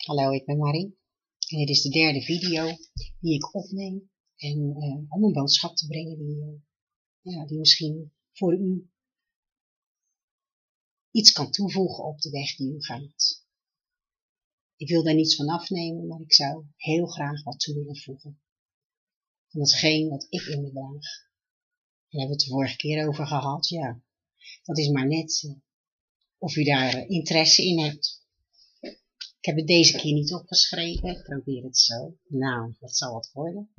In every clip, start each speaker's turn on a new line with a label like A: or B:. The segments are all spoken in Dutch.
A: Hallo, ik ben Marie. En dit is de derde video die ik opneem. En uh, om een boodschap te brengen die, uh, ja, die misschien voor u iets kan toevoegen op de weg die u gaat. Ik wil daar niets van afnemen, maar ik zou heel graag wat toe willen voegen. Van hetgeen wat ik in me draag. Daar hebben we het de vorige keer over gehad, ja. Dat is maar net uh, of u daar interesse in hebt. Ik heb het deze keer niet opgeschreven. Ik probeer het zo. Nou, dat zal wat worden.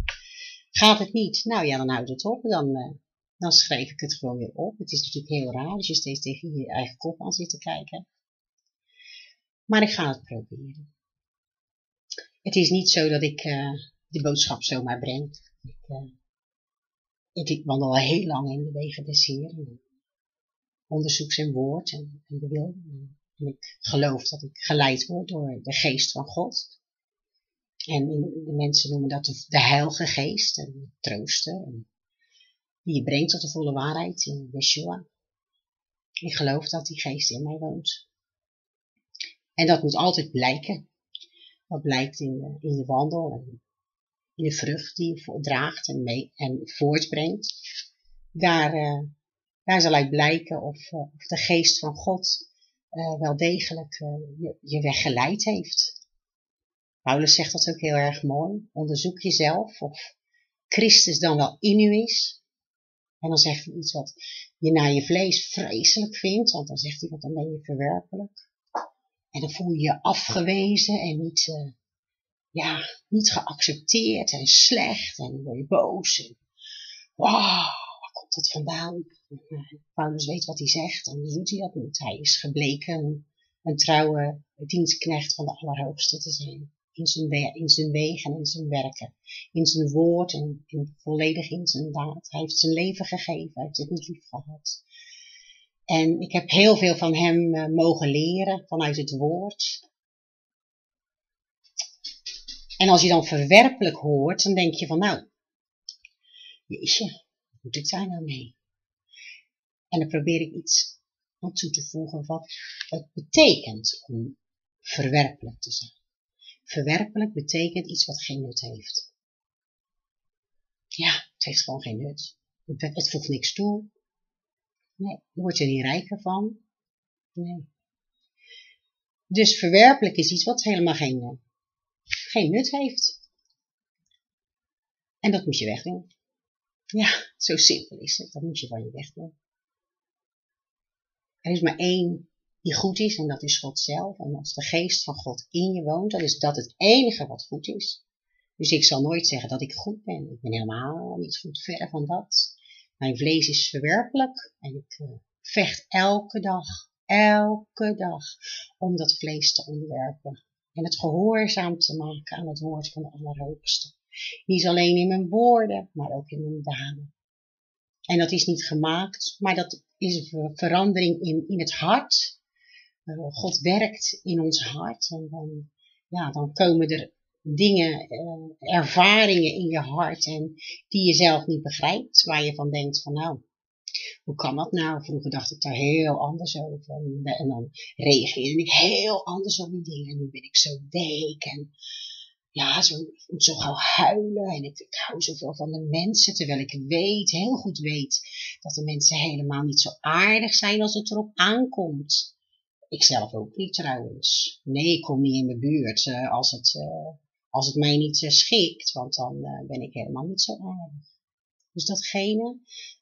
A: Gaat het niet? Nou ja, dan houdt het op. Dan, uh, dan schrijf ik het gewoon weer op. Het is natuurlijk heel raar als je steeds tegen je eigen kop aan zit te kijken. Maar ik ga het proberen. Het is niet zo dat ik uh, de boodschap zomaar breng. Ik, uh, ik wandel al heel lang in de wegen des Heeren. Onderzoek zijn woord en, en de. En ik geloof dat ik geleid word door de geest van God. En de mensen noemen dat de, de heilige geest en troosten. En die je brengt tot de volle waarheid in Yeshua. Ik geloof dat die geest in mij woont. En dat moet altijd blijken. Dat blijkt in, de, in je wandel en in de vrucht die je draagt en, mee, en voortbrengt. Daar, uh, daar zal uit blijken of, uh, of de geest van God uh, wel degelijk uh, je, je weg heeft. Paulus zegt dat ook heel erg mooi. Onderzoek jezelf of Christus dan wel in u is. En dan zegt hij iets wat je naar je vlees vreselijk vindt, want dan zegt hij, want dan ben je verwerpelijk. En dan voel je je afgewezen en niet, uh, ja, niet geaccepteerd en slecht en word je boos. En, wow, het vandaan? Paulus weet wat hij zegt en doet hij dat niet. Hij is gebleken een trouwe dienstknecht van de Allerhoogste te zijn. In zijn, in zijn wegen en in zijn werken. In zijn woord en volledig in zijn daad. Hij heeft zijn leven gegeven. Hij heeft het niet lief gehad. En ik heb heel veel van hem uh, mogen leren vanuit het woord. En als je dan verwerpelijk hoort, dan denk je van nou, jeetje, moet ik daar nou mee? En dan probeer ik iets aan toe te voegen wat het betekent om verwerpelijk te zijn. Verwerpelijk betekent iets wat geen nut heeft. Ja, het heeft gewoon geen nut. Het voegt niks toe. Nee, je wordt er niet rijker van. Nee. Dus verwerpelijk is iets wat helemaal geen, geen nut heeft. En dat moet je wegdoen. Ja, zo simpel is het. Dat moet je van je weg doen. Er is maar één die goed is en dat is God zelf. En als de geest van God in je woont, dan is dat het enige wat goed is. Dus ik zal nooit zeggen dat ik goed ben. Ik ben helemaal niet goed, verre van dat. Mijn vlees is verwerpelijk en ik uh, vecht elke dag, elke dag om dat vlees te onderwerpen. En het gehoorzaam te maken aan het woord van de Allerhoogste. Niet alleen in mijn woorden, maar ook in mijn daden. En dat is niet gemaakt, maar dat is een verandering in, in het hart. Uh, God werkt in ons hart en dan, ja, dan komen er dingen, uh, ervaringen in je hart en die je zelf niet begrijpt, waar je van denkt van nou, hoe kan dat nou? Vroeger dacht ik daar heel anders over en dan reageerde ik heel anders op die dingen. En nu ben ik zo week en ja, zo, zo gauw huilen en ik, hou zoveel van de mensen, terwijl ik weet, heel goed weet, dat de mensen helemaal niet zo aardig zijn als het erop aankomt. Ik zelf ook niet trouwens. Nee, ik kom niet in mijn buurt uh, als, het, uh, als het mij niet uh, schikt, want dan ben ik helemaal niet zo aardig. Dus datgene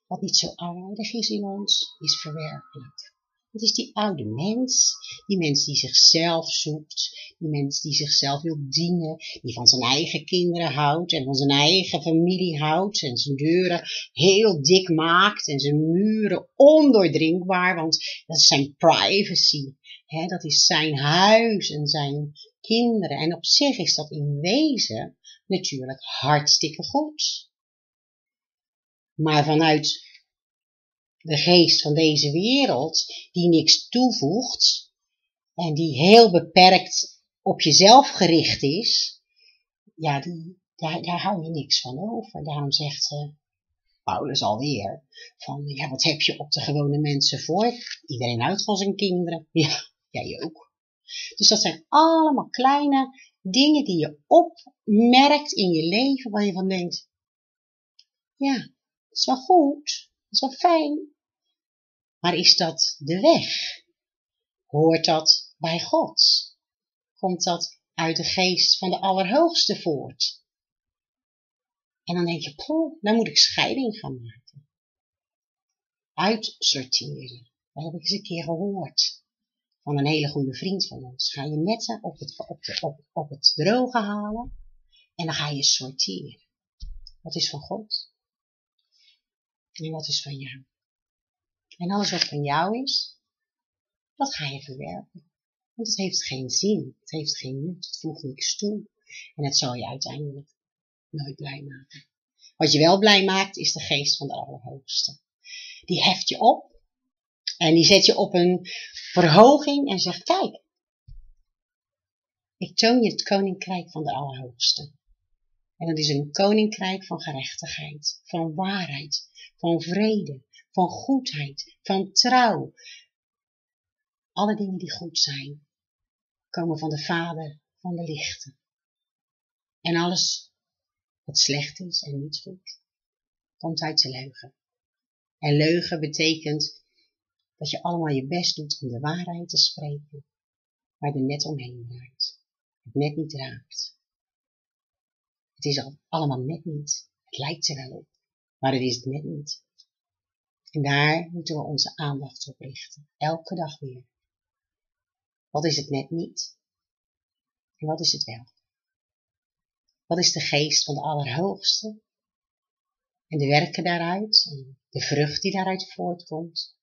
A: wat niet zo aardig is in ons, is verwerpelijk. Het is die oude mens, die mens die zichzelf zoekt, die mens die zichzelf wil dienen, die van zijn eigen kinderen houdt en van zijn eigen familie houdt en zijn deuren heel dik maakt en zijn muren ondoordringbaar, want dat is zijn privacy. Hè, dat is zijn huis en zijn kinderen. En op zich is dat in wezen natuurlijk hartstikke goed. Maar vanuit de geest van deze wereld, die niks toevoegt en die heel beperkt op jezelf gericht is, ja, die, daar, hou je niks van over. Daarom zegt uh, Paulus alweer van, ja, wat heb je op de gewone mensen voor? Iedereen houdt van zijn kinderen. Ja, jij ook. Dus dat zijn allemaal kleine dingen die je opmerkt in je leven, waar je van denkt, ja, dat is wel goed, dat is wel fijn, maar is dat de weg? Hoort dat bij God? Komt dat uit de geest van de Allerhoogste voort? En dan denk je, poh, dan moet ik scheiding gaan maken. Uitsorteren. Dat heb ik eens een keer gehoord. Van een hele goede vriend van ons. Ga je netten op het, op, op, op het droge halen. En dan ga je sorteren. Wat is van God? En wat is van jou? En alles wat van jou is, dat ga je verwerken. Want het heeft geen zin, het heeft geen nut, het voegt niks toe. En het zal je uiteindelijk nooit blij maken. Wat je wel blij maakt, is de geest van de Allerhoogste. Die heft je op en die zet je op een verhoging en zegt, kijk, ik toon je het koninkrijk van de Allerhoogste. En dat is een koninkrijk van gerechtigheid, van waarheid, van vrede, van goedheid, van trouw. Alle dingen die goed zijn, komen van de Vader van de lichten. En alles wat slecht is en niet goed, komt uit de leugen. En leugen betekent dat je allemaal je best doet om de waarheid te spreken, maar er net omheen draait. Het net niet raakt. Het is al allemaal net niet. Het lijkt er wel op, maar het is het net niet. En daar moeten we onze aandacht op richten, elke dag weer. Wat is het net niet? En wat is het wel? Wat is de geest van de Allerhoogste? En de werken daaruit, en de vrucht die daaruit voortkomt.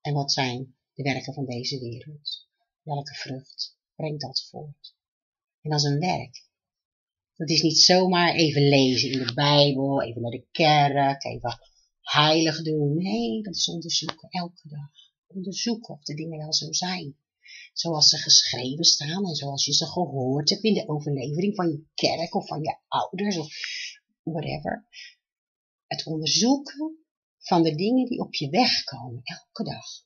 A: En wat zijn de werken van deze wereld? Welke vrucht brengt dat voort? En als een werk. Dat is niet zomaar even lezen in de Bijbel, even naar de kerk, even heilig doen. Nee, dat is onderzoeken, elke dag. Onderzoeken of de dingen wel zo zijn. Zoals ze geschreven staan en zoals je ze gehoord hebt in de overlevering van je kerk of van je ouders of whatever. Het onderzoeken van de dingen die op je weg komen, elke dag.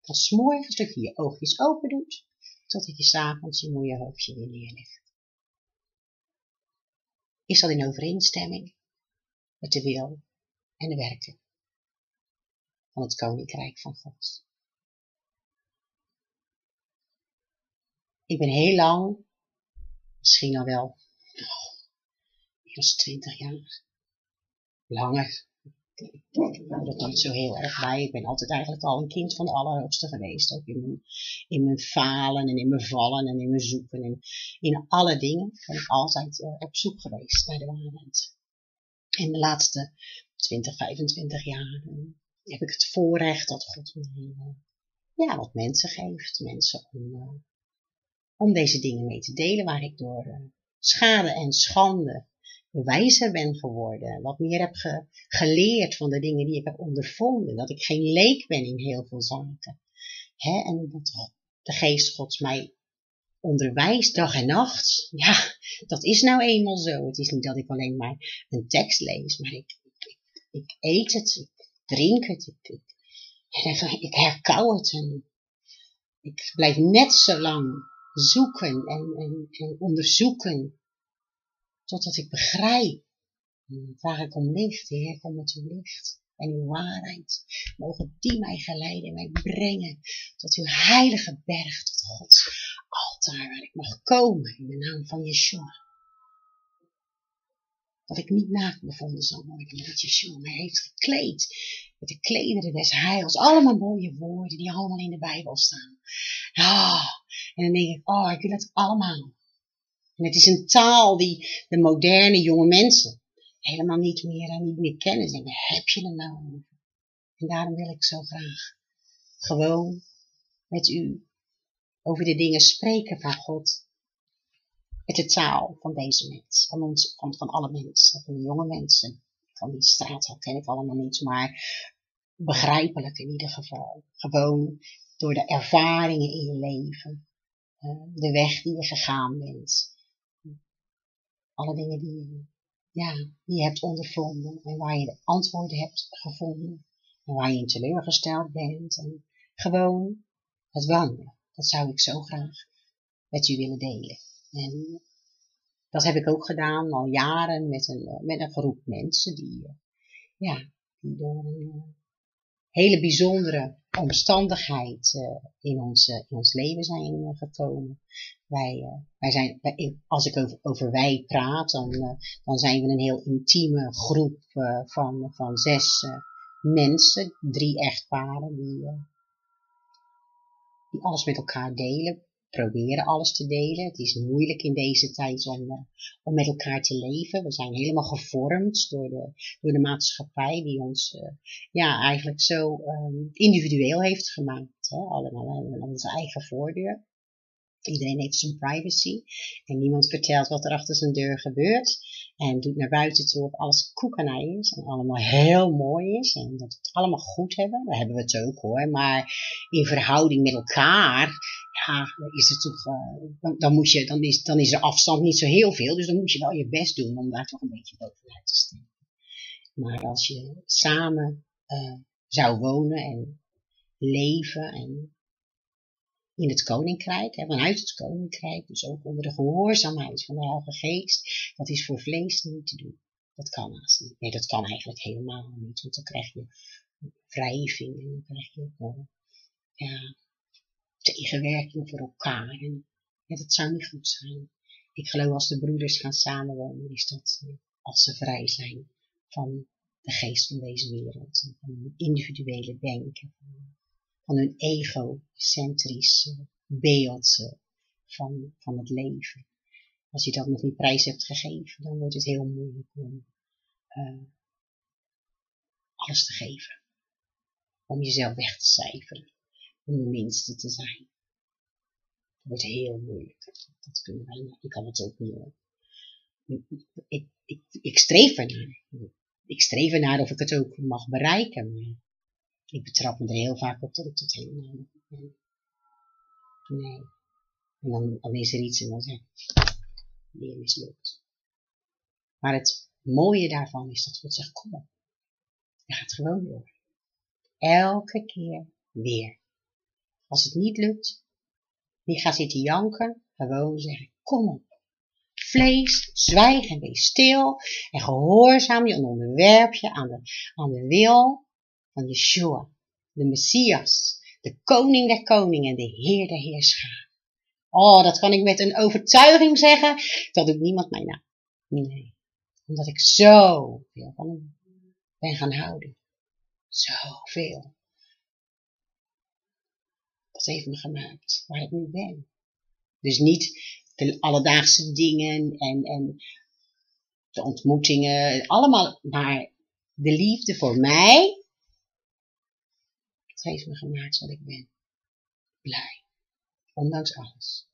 A: Van s'morgens dat je je oogjes open doet, tot dat je s'avonds je mooie hoofdje weer neerlegt. Is dat in overeenstemming met de wil en de werken van het Koninkrijk van God. Ik ben heel lang, misschien al wel, oh, meer dan twintig jaar, langer, ik hou dat niet zo heel erg bij. Ik ben altijd eigenlijk al een kind van de Allerhoogste geweest. Ook in mijn, in mijn falen en in mijn vallen en in mijn zoeken. En in alle dingen ben ik altijd uh, op zoek geweest naar de waarheid. In de laatste 20, 25 jaar heb ik het voorrecht dat God mij uh, ja, wat mensen geeft. Mensen om, uh, om deze dingen mee te delen waar ik door uh, schade en schande wijzer ben geworden. Wat meer heb ge geleerd van de dingen die ik heb ondervonden. Dat ik geen leek ben in heel veel zaken. Hè? En dat de geest gods mij onderwijst dag en nacht. Ja, dat is nou eenmaal zo. Het is niet dat ik alleen maar een tekst lees, maar ik ik eet het, ik drink het, ik, ik, ik herkauw het en ik blijf net zo lang zoeken en, en, en onderzoeken totdat ik begrijp. waar ik om licht, Heer, kom met uw licht en uw waarheid. Mogen die mij geleiden en mij brengen tot uw heilige berg, tot Gods altaar waar ik mag komen in de naam van Yeshua dat ik niet naakt bevonden zal worden, maar dat Yeshua mij heeft gekleed met de klederen des heils. Allemaal mooie woorden die allemaal in de Bijbel staan. Ah, en dan denk ik, oh, ik wil het allemaal. En het is een taal die de moderne jonge mensen helemaal niet meer, en niet meer kennen. Ze heb je het nou over? En daarom wil ik zo graag gewoon met u over de dingen spreken van God met de taal van deze mens, van, ons, van, van alle mensen, van de jonge mensen. Van die straat ken ik allemaal niet, maar begrijpelijk in ieder geval. Gewoon door de ervaringen in je leven, de weg die je gegaan bent, alle dingen die je, ja, die je hebt ondervonden en waar je de antwoorden hebt gevonden en waar je in teleurgesteld bent en gewoon het wandelen. Dat zou ik zo graag met u willen delen. En dat heb ik ook gedaan al jaren met een, met een groep mensen die, ja, die door een hele bijzondere omstandigheid in, ons, in ons leven zijn gekomen. Wij, wij zijn, als ik over, over wij praat, dan, dan zijn we een heel intieme groep van, van zes mensen, drie echtparen, die, die alles met elkaar delen, proberen alles te delen. Het is moeilijk in deze tijd om, uh, om met elkaar te leven. We zijn helemaal gevormd door de, door de maatschappij die ons uh, ja, eigenlijk zo um, individueel heeft gemaakt. Hè? Allemaal aan onze eigen voordeur. Iedereen heeft zijn privacy en niemand vertelt wat er achter zijn deur gebeurt. En doet naar buiten toe of alles koekenij is en allemaal heel mooi is en dat we het allemaal goed hebben. Daar hebben we het ook hoor, maar in verhouding met elkaar, ja, is het toch, uh, dan, moet je, dan, is, dan is de afstand niet zo heel veel, dus dan moet je wel je best doen om daar toch een beetje bovenuit te staan. Maar als je samen uh, zou wonen en leven en in het koninkrijk, hè, vanuit het koninkrijk, dus ook onder de gehoorzaamheid van de Heilige Geest, dat is voor vlees niet te doen. Dat kan haast niet. Nee, dat kan eigenlijk helemaal niet, want dan krijg je wrijving en dan krijg je uh, ja, tegenwerking voor elkaar. En dat zou niet goed zijn. Ik geloof als de broeders gaan samenwonen, is dat uh, als ze vrij zijn van de geest van deze wereld, en van hun individuele denken, van hun egocentrische beeld eh, van, van het leven. Als je dat nog niet prijs hebt gegeven, dan wordt het heel moeilijk om uh, alles te geven. Om jezelf weg te cijferen. Om de minste te zijn. Dat wordt heel moeilijk. Dat kunnen wij niet. Ik kan het ook niet. Ik, ik, ik streef ernaar. Ik streef ernaar of ik het ook mag bereiken. Ik betrap me er heel vaak op dat ik dat helemaal niet ben. Nee. En dan, dan is er iets en dan zeg ik, weer mislukt. Maar het mooie daarvan is dat God zegt, kom op. Je gaat gewoon door. Elke keer weer. Als het niet lukt, niet gaat zitten janken, gewoon zeggen, kom op. Vlees, zwijg en wees stil en gehoorzaam je en onderwerp je aan de, aan de wil van Yeshua, de Messias, de koning der koningen, de heer der heerscharen. Oh, dat kan ik met een overtuiging zeggen, dat doet niemand mij na. Nee, omdat ik zo veel van hem ben gaan houden. Zoveel. Dat heeft me gemaakt waar ik nu ben. Dus niet de alledaagse dingen en, en de ontmoetingen, allemaal, maar de liefde voor mij heeft me gemaakt wat ik ben. Blij. Ondanks alles.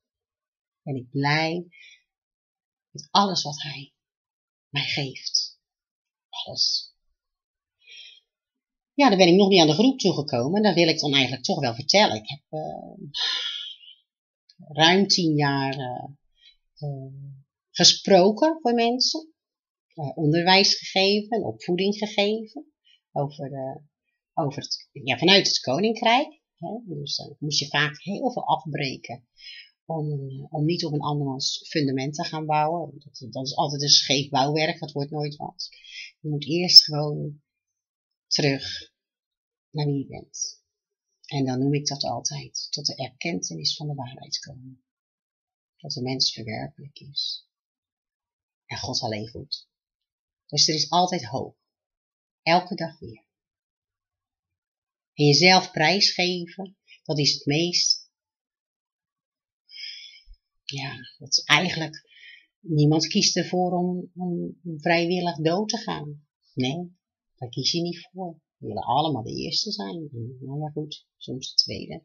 A: Ben ik blij met alles wat hij mij geeft. Alles. Ja, dan ben ik nog niet aan de groep toegekomen. Dat wil ik dan eigenlijk toch wel vertellen. Ik heb uh, ruim tien jaar uh, gesproken voor mensen. onderwijs gegeven, opvoeding gegeven. Over over het, ja, vanuit het koninkrijk. Hè, dus dan moest je vaak heel veel afbreken om, eh, om niet op een andermans fundament te gaan bouwen. Dat, dat is altijd een scheef bouwwerk, dat wordt nooit wat. Je moet eerst gewoon terug naar wie je bent. En dan noem ik dat altijd, tot de erkentenis van de waarheid komen. Dat de mens verwerpelijk is. En God alleen goed. Dus er is altijd hoop. Elke dag weer. En jezelf prijsgeven, dat is het meest, ja, dat is eigenlijk, niemand kiest ervoor om, om vrijwillig dood te gaan. Nee, daar kies je niet voor. We willen allemaal de eerste zijn. Nou ja goed, soms de tweede.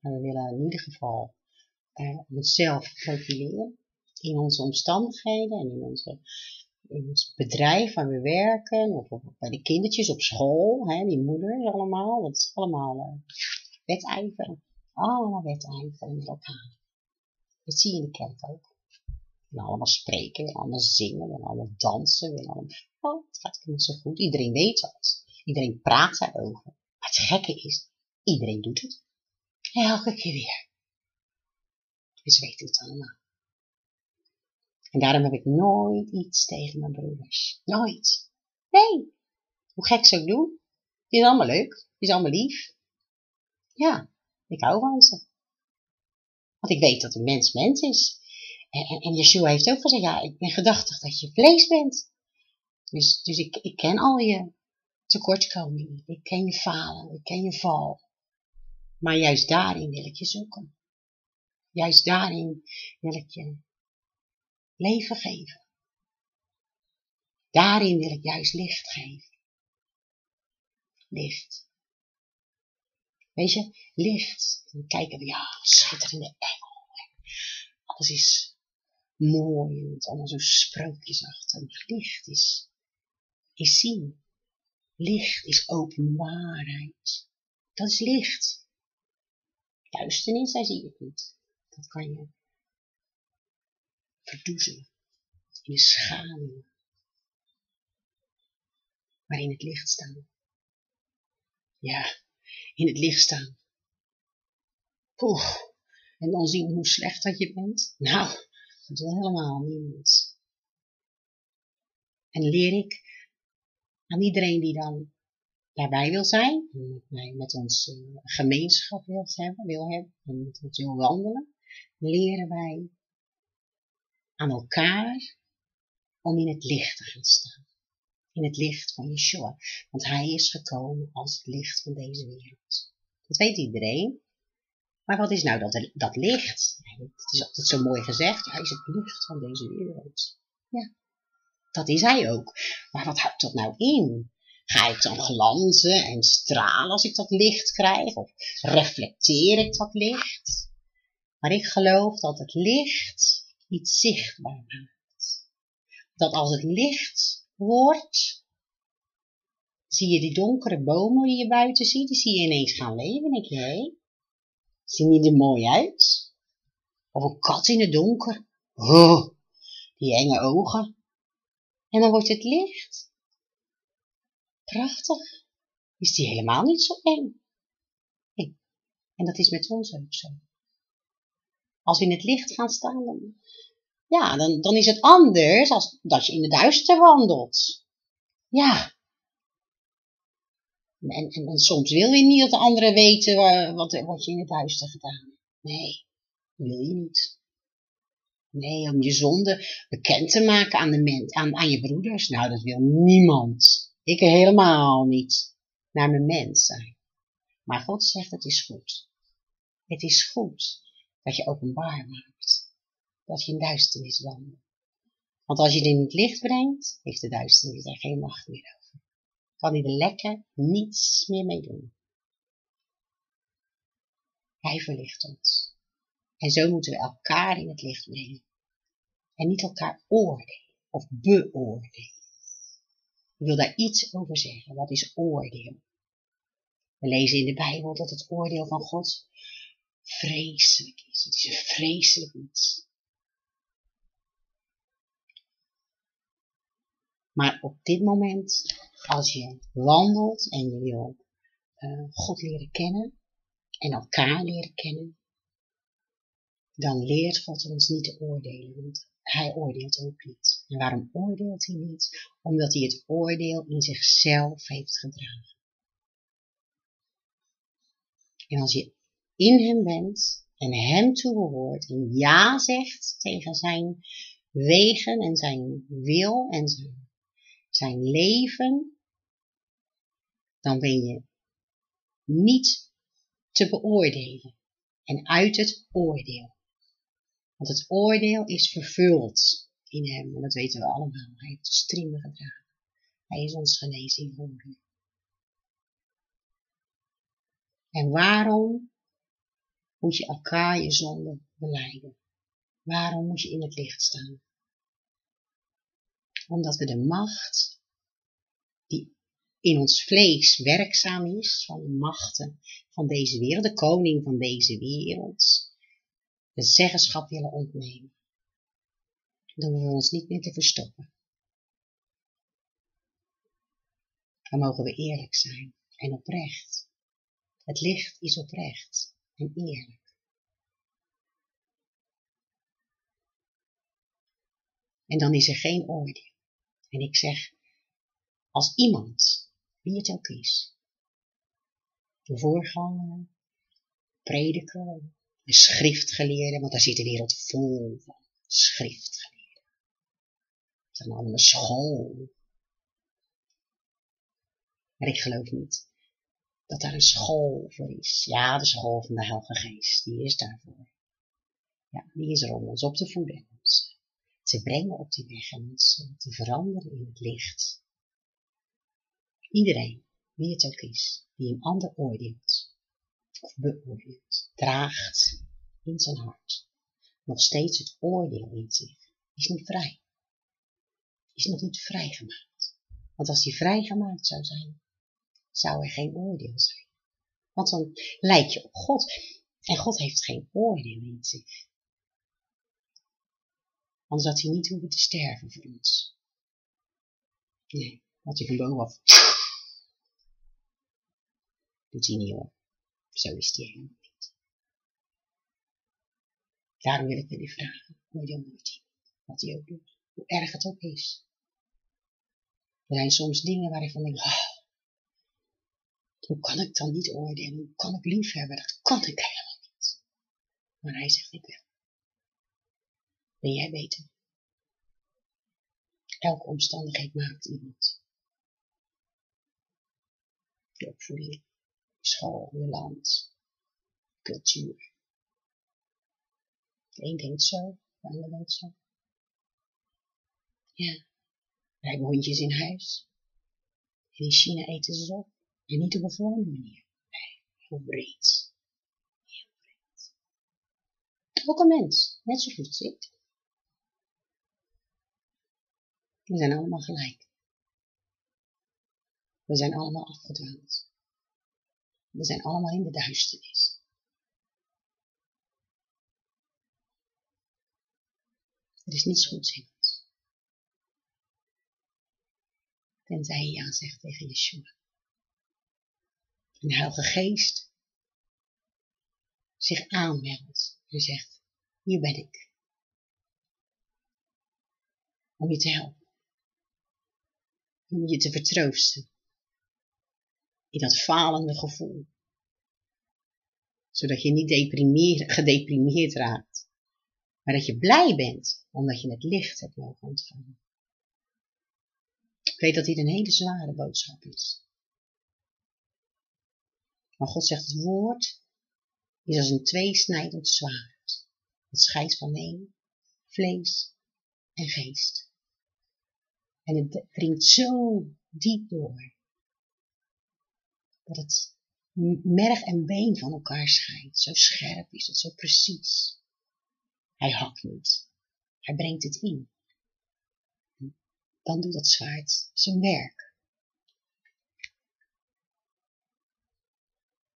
A: Maar we willen in ieder geval uh, onszelf profileren in onze omstandigheden en in onze in het bedrijf waar we werken, of, bij de kindertjes op school, hè, die moeders allemaal, dat is allemaal uh, wedijveren. Allemaal wedijveren met elkaar. Dat zie je in de kerk ook. We allemaal spreken, we allemaal zingen, we allemaal dansen, we allemaal, oh, het gaat niet zo goed. Iedereen weet dat. Iedereen praat daarover. Maar het gekke is, iedereen doet het. Elke keer weer. En ze weten het allemaal. En daarom heb ik nooit iets tegen mijn broeders. Nooit. Nee. Hoe gek ze ook doen. Die is allemaal leuk. Die is allemaal lief. Ja, ik hou van ze. Want ik weet dat een mens mens is. En, en, en Yeshua heeft ook gezegd, ja, ik ben gedachtig dat je vlees bent. Dus, dus ik, ik ken al je tekortkomingen. Ik ken je falen. Ik ken je val. Maar juist daarin wil ik je zoeken. Juist daarin wil ik je leven geven. Daarin wil ik juist licht geven. Licht. Weet je, licht. Dan kijken we, ja, schitterende engel. Alles is mooi en het is allemaal zo sprookjesachtig. Licht is, is zien. Licht is openbaarheid. Dat is licht. Duisternis, daar zie je het niet. Dat kan je verdoezelen. In de schaduw. Maar in het licht staan. Ja, in het licht staan. Poeh. En dan zien hoe slecht dat je bent. Nou, dat wil helemaal niemand. En leer ik aan iedereen die dan daarbij wil zijn, met ons uh, gemeenschap wil hebben, wil hebben en met ons wil wandelen, leren wij aan elkaar om in het licht te gaan staan. In het licht van Yeshua. Want hij is gekomen als het licht van deze wereld. Dat weet iedereen. Maar wat is nou dat, dat licht? Het is altijd zo mooi gezegd. Hij is het licht van deze wereld. Ja, dat is hij ook. Maar wat houdt dat nou in? Ga ik dan glanzen en stralen als ik dat licht krijg? Of reflecteer ik dat licht? Maar ik geloof dat het licht iets zichtbaar maakt. Dat als het licht wordt, zie je die donkere bomen die je buiten ziet, die zie je ineens gaan leven. denk je, hé, zien die er mooi uit? Of een kat in het donker. Oh, die enge ogen. En dan wordt het licht. Prachtig. Is die helemaal niet zo eng. En dat is met ons ook zo. Als in het licht gaan staan, dan, ja, dan, dan is het anders als dat je in het duister wandelt. Ja. En, en, soms wil je niet dat de anderen weten wat, wat je in het duister gedaan hebt. Nee, wil je niet. Nee, om je zonde bekend te maken aan, de aan, aan je broeders. Nou, dat wil niemand. Ik helemaal niet. Naar mijn mens zijn. Maar God zegt, het is goed. Het is goed dat je openbaar maakt. Dat je in duisternis wandelt. Want als je het in het licht brengt, heeft de duisternis er geen macht meer over. Kan hij er lekker niets meer mee doen. Hij verlicht ons. En zo moeten we elkaar in het licht brengen. En niet elkaar oordelen of beoordelen. Ik wil daar iets over zeggen. Wat is oordeel? We lezen in de Bijbel dat het oordeel van God vreselijk is. Het is een vreselijk iets. Maar op dit moment, als je wandelt en je wil uh, God leren kennen en elkaar leren kennen, dan leert God ons niet te oordelen, want hij oordeelt ook niet. En waarom oordeelt hij niet? Omdat hij het oordeel in zichzelf heeft gedragen. En als je in hem bent en hem toebehoort en ja zegt tegen zijn wegen en zijn wil en zijn, zijn leven, dan ben je niet te beoordelen en uit het oordeel. Want het oordeel is vervuld in hem en dat weten we allemaal. Hij heeft de striemen gedragen. Hij is ons genezing geworden. En waarom moet je elkaar je zonde beleiden. Waarom moet je in het licht staan? Omdat we de macht die in ons vlees werkzaam is, van de machten van deze wereld, de koning van deze wereld, de zeggenschap willen ontnemen. Dan hoeven we ons niet meer te verstoppen. Dan mogen we eerlijk zijn en oprecht. Het licht is oprecht en eerlijk. En dan is er geen oordeel. En ik zeg, als iemand, wie het ook is, de voorganger, prediker, een schriftgeleerde, want daar zit de wereld vol van schriftgeleerden. Het is een andere school. Maar ik geloof niet dat daar een school voor is. Ja, de school van de Heilige Geest, die is daarvoor. Ja, die is er om ons op te voeden en te brengen op die weg en ons te veranderen in het licht. Iedereen, wie het ook is, die een ander oordeelt of beoordeelt, draagt in zijn hart nog steeds het oordeel in zich, is niet vrij. Is nog niet vrijgemaakt. Want als die vrijgemaakt zou zijn, zou er geen oordeel zijn. Want dan lijk je op God. En God heeft geen oordeel in zich. Anders had hij niet hoeven te sterven voor ons. Nee, had hij van bovenaf. Doet hij niet hoor. Zo is hij helemaal niet. Daarom wil ik jullie vragen, oordeel nooit wat hij ook doet. Hoe erg het ook is. Er zijn soms dingen waar ik denk, oh, hoe kan ik dan niet oordelen? Hoe kan ik lief hebben? Dat kan ik helemaal niet. Maar hij zegt, ik wil. Ben jij beter? Elke omstandigheid maakt iemand. Je opvoeding, school, je land, cultuur. De een denkt zo, de ander denkt zo. Ja, hebben hondjes in huis. En in China eten ze op. En niet op een gewone manier. Nee, heel breed. Heel breed. Ook een mens, net zo goed ik. We zijn allemaal gelijk. We zijn allemaal afgedwaald. We zijn allemaal in de duisternis. Er is niets goeds in ons. Tenzij je ja zegt tegen Yeshua. En de Heilige Geest zich aanmeldt en zegt, hier ben ik. Om je te helpen. Om je te vertroosten. In dat falende gevoel. Zodat je niet gedeprimeerd raakt. Maar dat je blij bent, omdat je het licht hebt mogen ontvangen. Ik weet dat dit een hele zware boodschap is. Maar God zegt, het woord is als een tweesnijdend zwaard. Het scheidt van één, vlees en geest. En het dringt zo diep door, dat het merg en been van elkaar scheidt. Zo scherp is het, zo precies. Hij hakt niet, hij brengt het in. Dan doet dat zwaard zijn werk.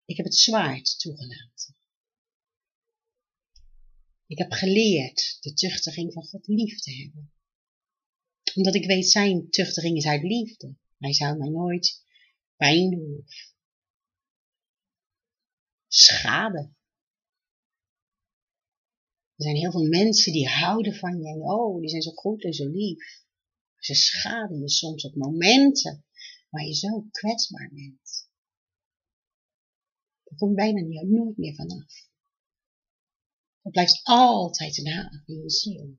A: Ik heb het zwaard toegelaten. Ik heb geleerd de tuchtiging van God lief te hebben. Omdat ik weet, zijn tuchtiging is uit liefde. Hij zou mij nooit pijn doen schade. Er zijn heel veel mensen die houden van je oh, die zijn zo goed en zo lief. Ze schaden je soms op momenten waar je zo kwetsbaar bent. Dat komt bijna niet, nooit meer vanaf. Dat blijft altijd een haat in je ziel.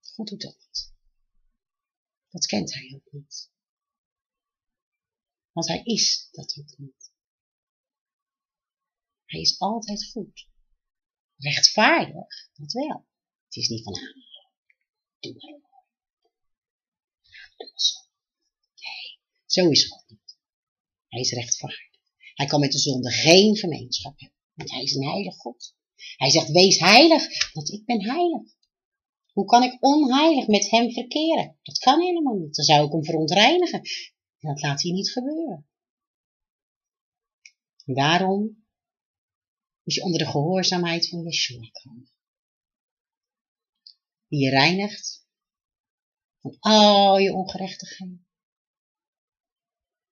A: God doet dat niet. Dat kent hij ook niet. Want hij is dat ook niet. Hij is altijd goed. Rechtvaardig, dat wel. Het is niet van, ah, doe maar. Doe maar zo. Nee, zo is God niet. Hij is rechtvaardig. Hij kan met de zonde geen gemeenschap hebben, want hij is een heilig God. Hij zegt, wees heilig, want ik ben heilig. Hoe kan ik onheilig met hem verkeren? Dat kan helemaal niet. Dan zou ik hem verontreinigen. En dat laat hij niet gebeuren. En daarom moet je onder de gehoorzaamheid van Yeshua komen. Die je reinigt van al je ongerechtigheid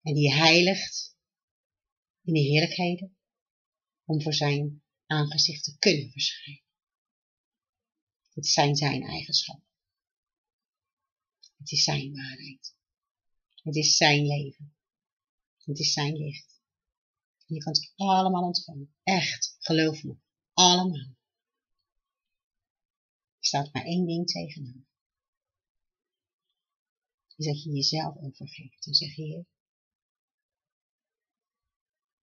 A: en die heiligt in de heerlijkheden om voor zijn aangezicht te kunnen verschijnen. Het zijn zijn eigenschappen. Het is zijn waarheid. Het is zijn leven. Het is zijn licht. je kan het allemaal ontvangen. Echt, geloof me. Allemaal. Er staat maar één ding tegenover. Is dat je jezelf overgeeft en zegt, Heer,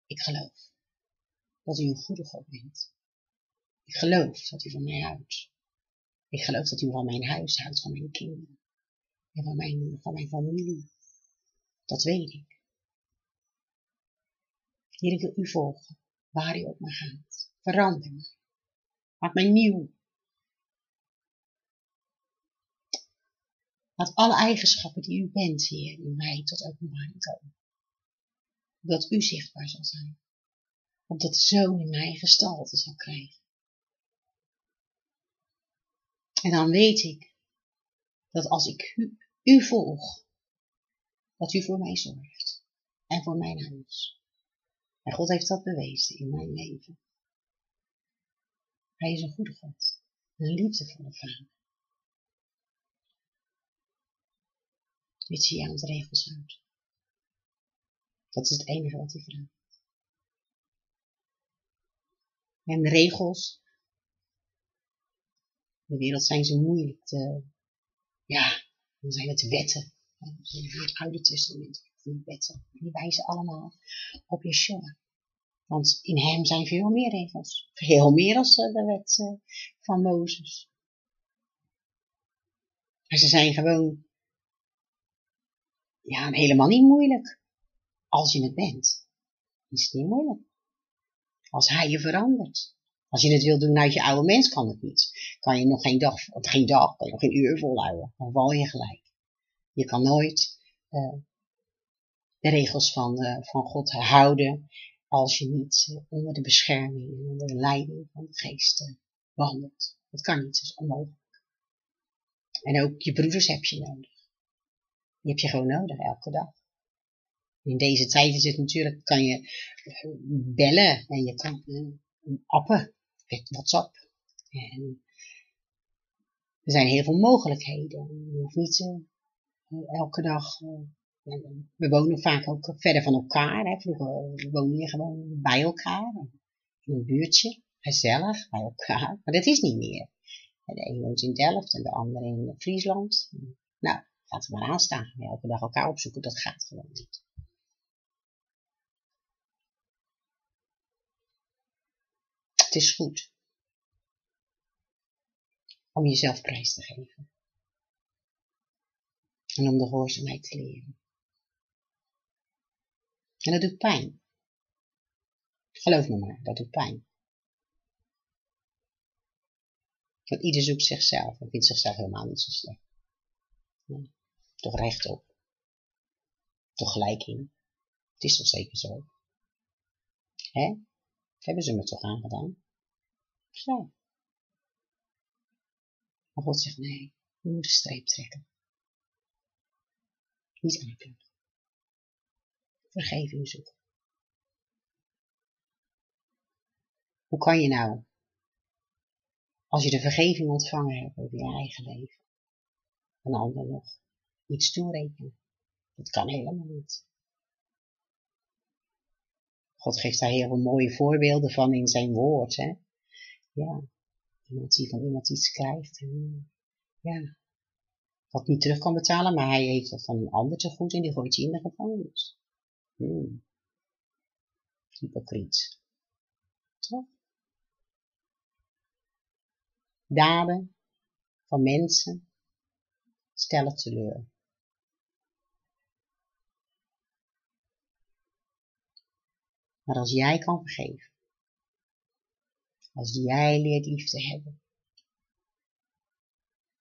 A: ik geloof dat u een goede God bent. Ik geloof dat u van mij houdt. Ik geloof dat u van mijn huis houdt, van mijn kinderen. En van mijn, van mijn familie. Dat weet ik. Heer, ik wil u volgen, waar u op me gaat. Verander me. Maak mij nieuw. Laat alle eigenschappen die u bent, Heer, in mij tot openbaring komen. Dat u zichtbaar zal zijn. Opdat de Zoon in mij gestalte zal krijgen. En dan weet ik dat als ik u, u volg, dat u voor mij zorgt en voor mijn huis. En God heeft dat bewezen in mijn leven. Hij is een goede God, een liefdevolle vader. Mits je aan de regels houdt. Dat is het enige wat hij vraagt. En regels, in de wereld zijn ze moeilijk te, ja, dan zijn het wetten. In het Oude Testament, die wetten, die wijzen allemaal op Yeshua. Want in hem zijn veel meer regels. Veel meer eh, de wet eh, van Mozes. Maar ze zijn gewoon ja, helemaal niet moeilijk. Als je het bent, is het niet moeilijk. Als hij je verandert. Als je het wil doen uit je oude mens, kan het niet. Kan je nog geen dag, geen dag, kan je nog geen uur volhouden. Dan val je gelijk. Je kan nooit uh, de regels van, uh, van God houden als je niet uh, onder de bescherming en onder de leiding van de geest wandelt. Dat kan niet, dat is onmogelijk. En ook je broeders heb je nodig. Die heb je gewoon nodig, elke dag. In deze tijd is het natuurlijk, kan je bellen en je kan appen met WhatsApp. En er zijn heel veel mogelijkheden. Je hoeft niet uh, elke dag. We wonen vaak ook verder van elkaar. Hè. Vroeger wonen je gewoon bij elkaar. In een buurtje. Gezellig bij elkaar. Maar dat is niet meer. De een woont in Delft en de ander in Friesland. Nou, laat het maar aanstaan. Elke dag elkaar opzoeken, dat gaat gewoon niet. Het is goed om jezelf prijs te geven. En om de gehoorzaamheid te leren. En dat doet pijn. Geloof me maar, dat doet pijn. Want ieder zoekt zichzelf en vindt zichzelf helemaal niet zo slecht. Toch rechtop. Toch gelijk in. Het is toch zeker zo. Hè? Hebben ze me toch aangedaan? Zo. Maar God zegt nee, je moet een streep trekken. Niet aanklagen. Vergeving zoeken. Hoe kan je nou, als je de vergeving ontvangen hebt over je eigen leven, een ander nog iets toerekenen? Dat kan helemaal niet. God geeft daar heel veel mooie voorbeelden van in zijn woord. Hè? Ja, iemand die van iemand iets krijgt. En, ja, wat niet terug kan betalen, maar hij heeft dat van een ander te goed en die gooit je in de gevangenis. Hmm. Hypocriet. Toch? Daden van mensen stellen teleur. Maar als jij kan vergeven, als jij leert lief te hebben,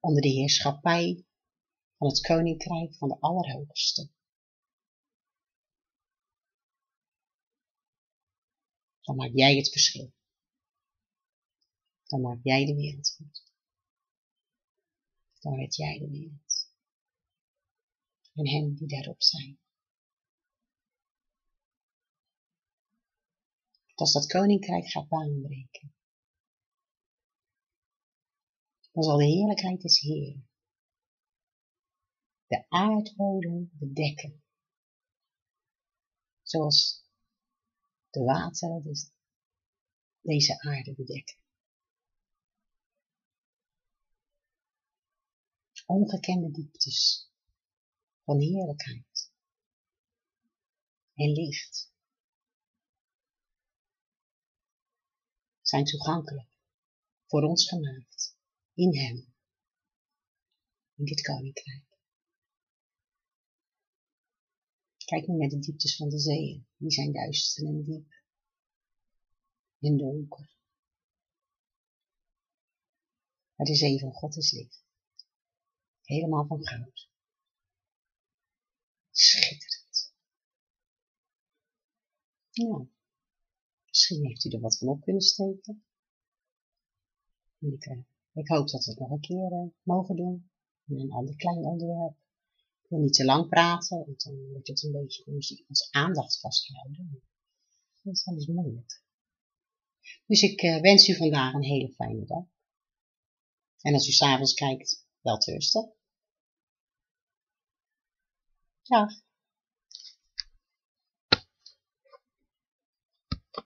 A: onder de heerschappij van het koninkrijk van de Allerhoogste, dan maak jij het verschil. Dan maak jij de wereld goed. Dan red jij de wereld. En hen die daarop zijn. Als dat koninkrijk gaat baanbreken. dan zal de heerlijkheid des Heeren de aardbodem bedekken, zoals de wateren dus deze aarde bedekken. Ongekende dieptes van heerlijkheid en licht zijn toegankelijk voor ons gemaakt in Hem, in dit koninkrijk. Kijk nu naar de dieptes van de zeeën, die zijn duister en diep en donker. Maar de zee van God is licht, helemaal van goud. Schitterend. Nou, misschien heeft u er wat van op kunnen steken. Ik, ik hoop dat we het nog een keer uh, mogen doen. Met een ander klein onderwerp. Ik wil niet te lang praten, want dan wordt het een beetje, je iemands aandacht vasthouden. Dat is eens moeilijk. Dus ik uh, wens u vandaag een hele fijne dag. En als u s'avonds kijkt, wel te rusten. Dag.